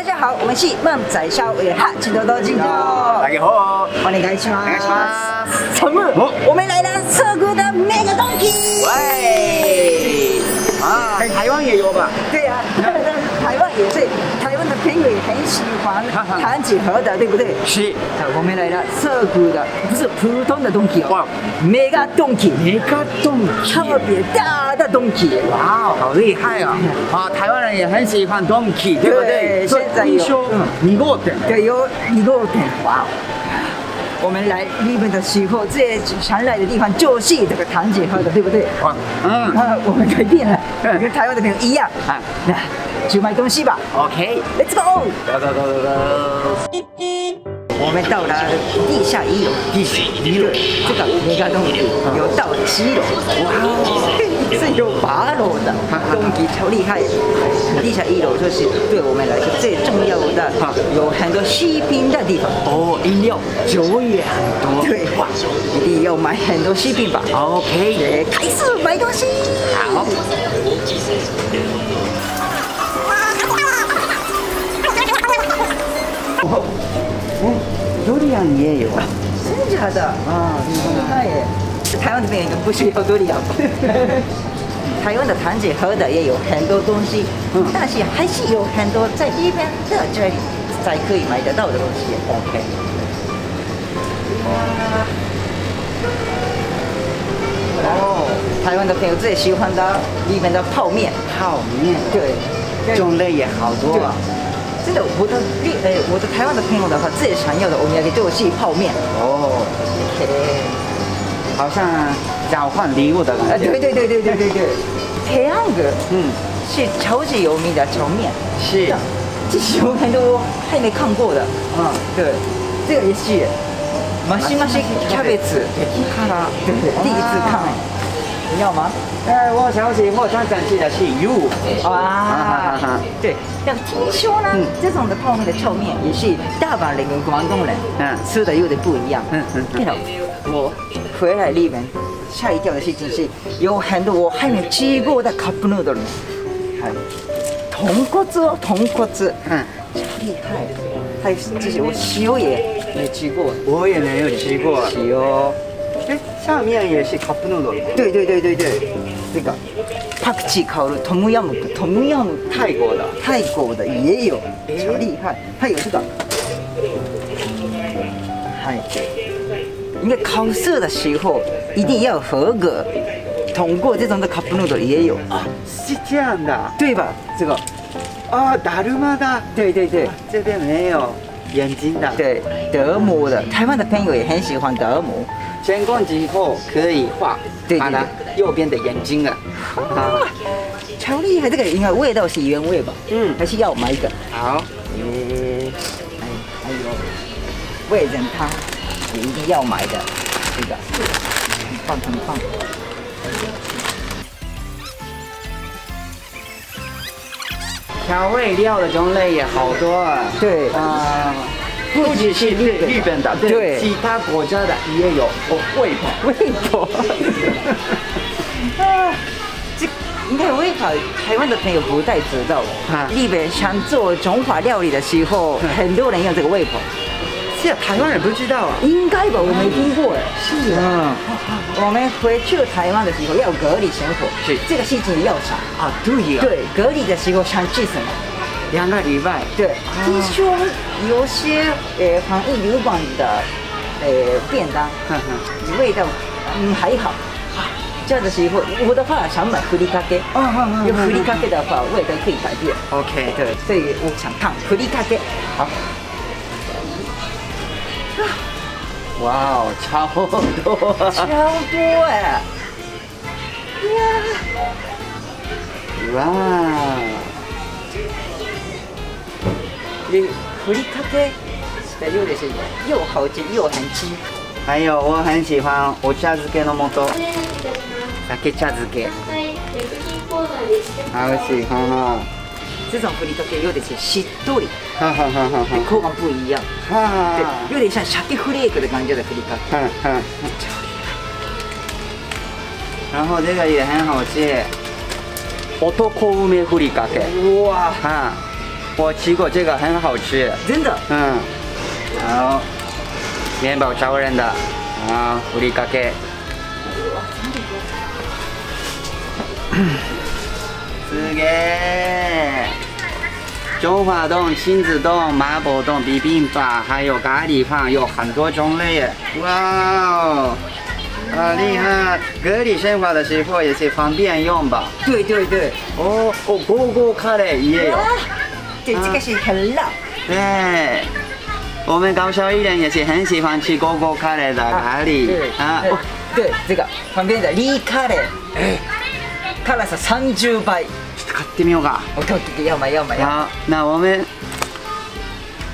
大家好，我们是漫仔小伟哈，请多多指教。大家好，欢迎开始吗？开始吗？什么？我们来了涩谷的 Mega Donkey。喂，啊，台湾也有吧？对呀，台湾也是，台湾的朋友也很喜欢弹几何的，对不对？是。我们来了涩谷的，不是普通的 Donkey 哦，Mega Donkey，Mega Donkey，特别大的 Donkey。哇，好厉害啊！啊，台湾人也很喜欢 Donkey，对不对？现在有一个点，对，有你给我点，哇！我们来日本的时候，最常来的地方就是这个唐吉诃德，对不对？哇，嗯，啊，我们改变了，跟台湾的朋友一样，啊，那去买东西吧。OK，Let's go。走走走。我们到达地下一楼，地下一楼，这个每个东西有到七楼，哇！是有八楼的，东西超厉害。地下一楼就是对我们来说最重要的，有很多西品的地方。哦，饮料酒也很多。对，哇，一定要买很多西品吧。OK，开始买东西。好。多利亚也有啊？真的假的？啊，厉害耶！台湾这边不需要多利亚。台湾的堂姐喝的也有很多东西，但是还是有很多在一边的这里才可以买得到的东西。OK。哦，台湾的朋友最喜欢的里面的泡面。泡面。对，种类也好多。真的，我的日呃，我的台湾的朋友的话，最想要的欧米茄就是泡面。哦。OK。好像交换礼物的感觉。对对对对对对对。太阳哥，嗯，是超级有名的炒面。是。这是有很多还没看过的。嗯，对。这个也是。马西马西キャベツ。看了，对对，第一次看。 你要吗？哎，我想起我想起的是 you。啊。对。要听说呢，这种的泡面的臭面也是大阪人跟广东人，嗯，吃的有点不一样。嗯嗯。我回来里面吓一跳的事情是，有很多我还没吃过的 cup noodle，还豚骨哦，豚骨，嗯，超厉害。还有这些我修也没吃过，我也没有吃过。有，哎，下面也是 cup noodle。对对对对对，这个パクチー烤的トムヤム，トムヤム泰国的，泰国的也有，超厉害。还有这个，嗨。因为考试的时候一定要合格，通过这种的卡布努的也有啊，是这样的，对吧？这个啊，达鲁玛的，对对对，这边没有眼睛的，对，德模的，台湾的朋友也很喜欢德模， 成功之后可以画，对对对，右边的眼睛了，啊，超厉害，这个应该味道是原味吧？嗯，还是要买一个？好，诶，哎，还有味噌汤。也一定要买的，这个很棒很棒。调味料的种类也好多啊。对啊，不只是日日本的，对，其他国家的也有。哦，味跑，味跑。啊，这应该味跑，台湾的朋友不太知道。日本想做中华料理的时候，很多人用这个味跑。是台湾人不知道啊，应该吧？我没听过哎。是啊，我们回去台湾的时候要隔离生活，是这个事情要查啊。对呀。对，隔离的时候想吃什么？两个礼拜。对，听说有些呃防疫旅馆的呃便当，味道嗯还好。这样的时候，我的话想买福利咖啡。嗯嗯嗯。有福利咖啡的话，味道可以改变。OK。对，所以我想看福利咖啡。好。哇哦，超多，超多哎！呀，哇！你ふりかけ的又的是又好吃又很吃。还有我很喜欢お茶漬けの素，酒茶漬け。好喜欢啊！这种ふりかけ有点是しっとり，口感不一样，对，有点像鮭フレーク的感觉的ふりかけ。然后这个也很好吃，男梅ふりかけ。哇，哈，我吃过这个，很好吃。真的？嗯。好，面包超人的，啊，ふりかけ。すげえ。中华冻、亲子冻、麻婆冻、比冰法，还有咖喱饭，有很多种类耶！哇哦，好厉害！隔离生活的时候也是方便用吧？对对对。哦哦，锅锅咖喱也有。 对，这个是很辣。对，我们高校艺人也是很喜欢吃锅锅咖喱的咖喱。对啊，对这个旁边的里咖喱，哎，辛さ三十倍。買ってみようか。OK，要买要买。好，那我们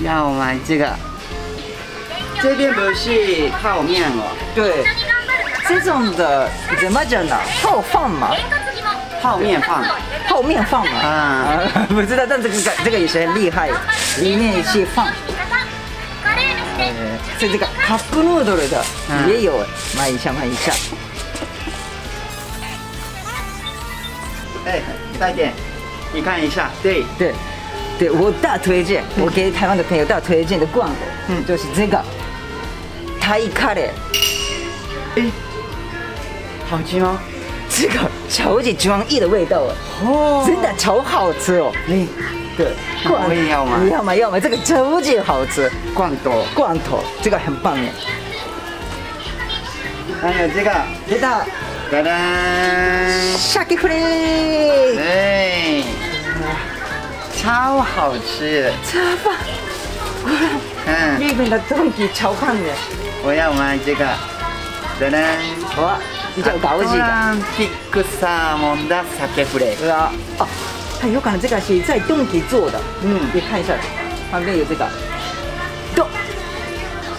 要买这个。这边不是泡面哦。对，这种的怎么讲呢？泡饭嘛。 泡面放。泡面放。啊，不知道，但这个这个也是很厉害，里面一些饭。呃，是这个 cup noodle 的也有，买一下买一下。哎。大点，你看一下，对对对，我大推荐，我给台湾的朋友大推荐的罐头，嗯，就是这个，台卡的，哎，好吃吗？这个超级专一的味道哦，真的超好吃哦，你对，我也要吗？要吗？要吗？这个超级好吃，罐头，罐头，这个很棒耶。还有这个，这个。哒哒，沙棘弗里，对，超好吃，超棒，嗯，日本的东西超棒的，我要买这个，哒哒，哇，比较高级的，ピクサーモンダサケフレ，啊，哦，很有可能这个是在东极做的，嗯，你看一下，旁边有这个，动，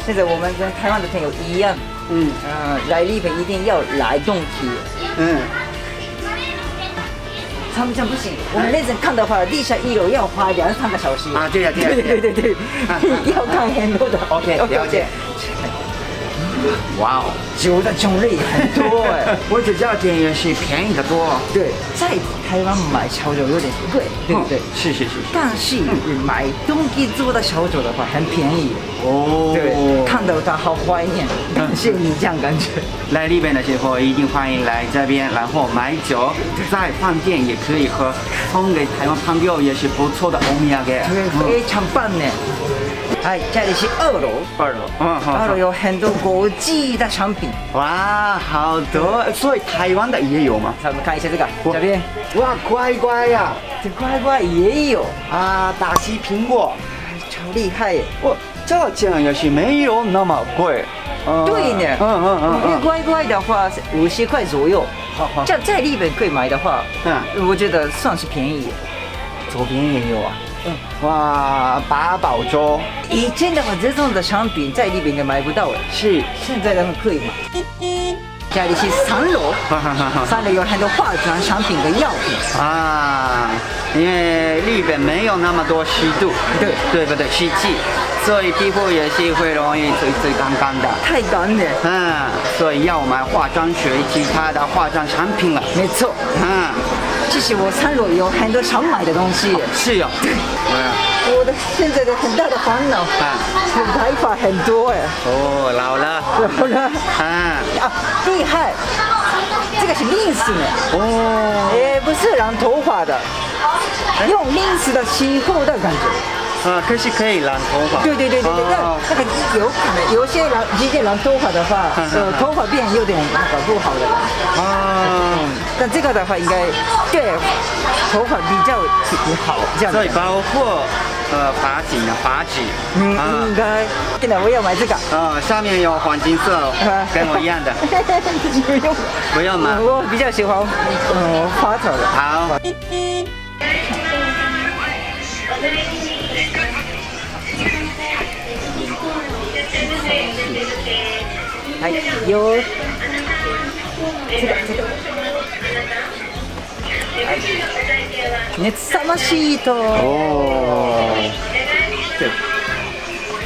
现在我们跟台湾的朋友一样。嗯啊，来日本一定要来动体。嗯，他们讲不行，我们那阵看的话，地下一楼要花两三个小时。啊，对呀，对呀，对对对对，要看很多的。OK，了解。 哇哦，酒的种类很多哎，我只价钱也是便宜的多。对，在台湾买小酒有点贵，对不对？是是是。但是买东西做的小酒的话很便宜哦。对，看到它好怀念，感谢你这样感觉。来日本的时候一定欢迎来这边，然后买酒，在饭店也可以喝，送给台湾朋友也是不错的欧米亚给。对，非常棒呢。哎，这里是二楼，二楼，嗯，二楼有很多国际的商品，哇，好多，所以台湾的也有吗？咱们看一下这个，这边，哇，乖乖呀，这乖乖也有。啊，大西苹果，超厉害耶，哇，价钱也是没有那么贵，对呢，嗯嗯嗯，因为乖乖的话是五十块左右，好好，这在日本可以买的话，嗯，我觉得算是便宜，左边也有啊。哇，八宝粥！以前的话，这种的商品在里边买不到了。是，现在的话可以买。这里是三楼，三楼有很多化妆产品跟药品啊。因为日本没有那么多湿度，对对不对？湿气，所以皮肤也是会容易最最干干的。太干了。嗯，所以要买化妆水、其他的化妆产品了。没错。嗯。其实我三楼有很多想买的东西。是呀。对。我的现在的很大的烦恼，啊，白发很多哎。哦，老了。老了。啊。啊，厉害。这个是 lins 呢。哦。也不是染头发的，用 lins 的洗后的感觉。啊，可是可以染头发。对对对对对，那那个有可能，有些染直接染头发的话，呃，头发变有点那个不好的。啊。但这个的话，应该对头发比较好，这样。所以包括呃发髻的发髻。嗯，应该。现在我要买这个。啊，下面有黄金色，跟我一样的。不用。不用吗？我比较喜欢嗯花头的。好。はいよ熱さまシート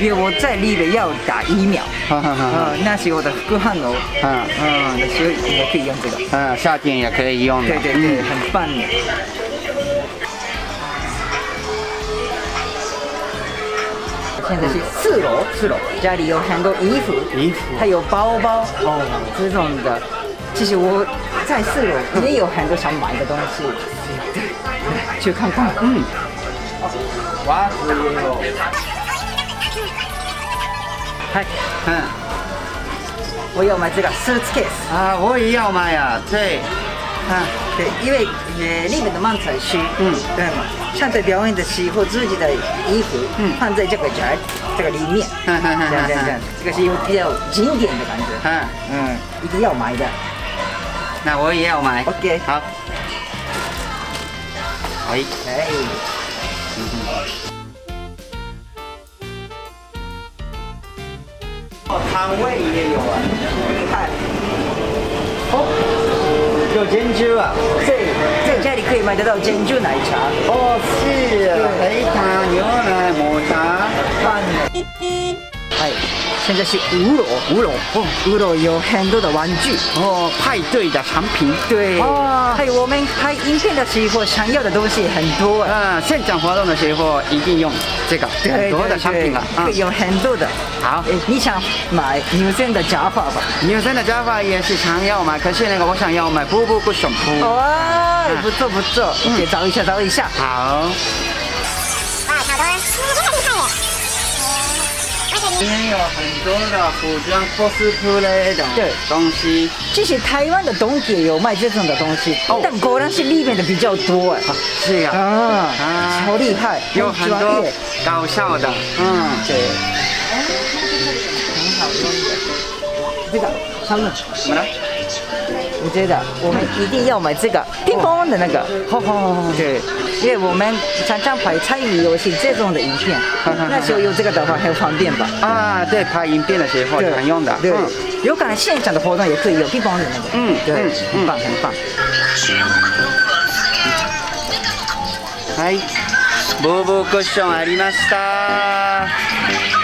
因为我在日本要打疫苗，啊，那是我的副反応，嗯嗯，所以我可以用这个，嗯，夏天也可以用，对对对，很棒的。 现在是四楼，四楼。家里有很多衣服，衣服。还有包包哦，这种的。其实我在四楼也有很多想买的东西，去看看。嗯，袜子也有。嗨，嗯，我要买这个 suitcase 啊，我也要买呀，对，啊，对，因为呃日本的漫才师，嗯，对嘛，像在表演的时候自己的衣服，嗯，放在这个夹这个里面，这样这样这样，这个是有比较经典的感觉，嗯嗯，一定要买的。那我也要买。OK，好。哎。哎。哦，摊位也有啊。看。哦。有珍珠啊。对，在家里可以买得到珍珠奶茶。哦，是。黑糖牛奶抹茶。饭的。哎。现在是五楼，五楼哦，五楼有很多的玩具哦，派对的产品，对，哦还有我们拍影片的时候想要的东西很多嗯。现场活动的时候一定用这个很多的产品啊，有很多的。好，你想买女生的假发吧？女生的假发也是想要买，可是那个我想要买不不不熊扑。哇，不错不错，嗯，找一下找一下。好。里面有很多的服装、cosplay 的东西。这些台湾的东西有卖这种的东西，但果然是里面的比较多哎。是呀，啊，超厉害，有很多搞笑的，嗯，对。很好用的，这个他们怎么呢？我觉得我们一定要买这个乒乓的那个，好好好好，对，因为我们常常拍参与游戏这种的影片，那时候有这个的话很方便吧？啊，对，拍影片的时候常用的，对，有可能现场的活动也可以有乒乓的那个，嗯，对，很棒很棒。嗨，波波哥兄ありました，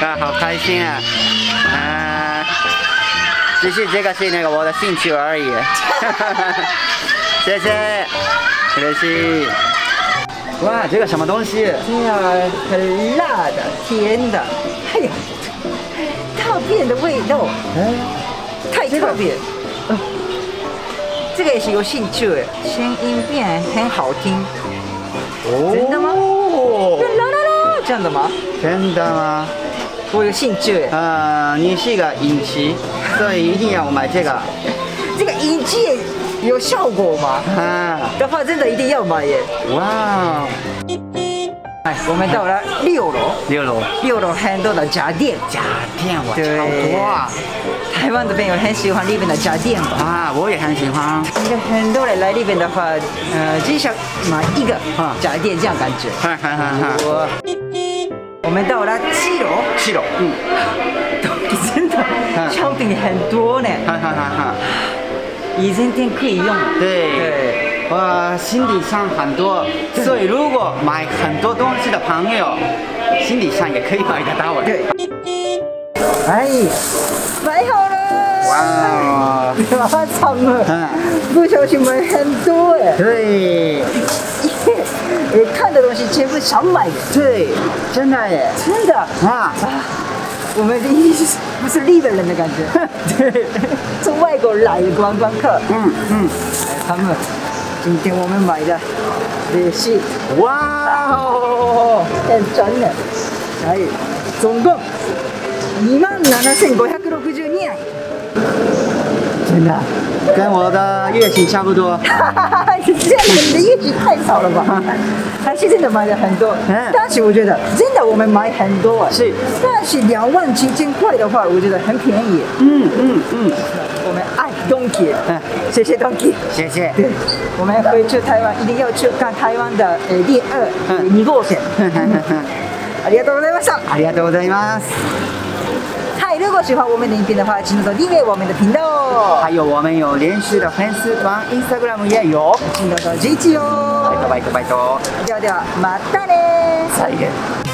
啊，好开心啊，啊。 只是这个是那个我的兴趣而已，谢谢，谢谢。哇，这个什么东西？对啊，很辣的，甜的，哎呀，特别的味道，嗯，太特别。这个也是有兴趣，声音变很好听。哦，真的吗？啦啦啦，这样的吗？真的吗？我有兴趣。呃，你是一个影期。所以一定要买这个，这个音阶有效果吗？啊，的话真的一定要买耶！哇，哎，我们到了六楼，六楼，六楼很多的家电，家电哇，超多啊！台湾的朋友很喜欢那边的家电吧？啊，我也很喜欢。应该很多人来那边的话，呃，只想买一个家电这样感觉。哈哈哈哈我我们到了七楼，七楼，嗯，真的。商品很多呢，哈哈哈哈，以前店可以用，对。对，哇，心理上很多，所以如果买很多东西的朋友，心理上也可以买得到。对，哎，买好了，哇，哇，惨了，不小心买很多哎，对，看的东西全部想买的，对，真的耶，真的。啊。我们的意思不是日本人的感觉，对，是外国来的观光客。嗯嗯，他们今天我们买的也是，哇哦，很真的，哎，总共二万七千五百六十二円。真的，跟我的月薪差不多。哈哈哈哈这样你的月薪太少了吧？还是真的买了很多。嗯。但是我觉得真的我们买很多。是。但是两万七千块的话，我觉得很便宜。嗯嗯嗯。我们爱东吉。嗯。谢谢东吉。谢谢。对。我们回去台湾一定要去看台湾的呃第二二号线。ありがとうございました。ありがとうございます。 如果喜欢我们的影片的话，请多多订阅我们的频道。还有我们有连续的粉丝团，Instagram 也有，请多多支持哦。拜托拜托拜托。ではではまたね。再见。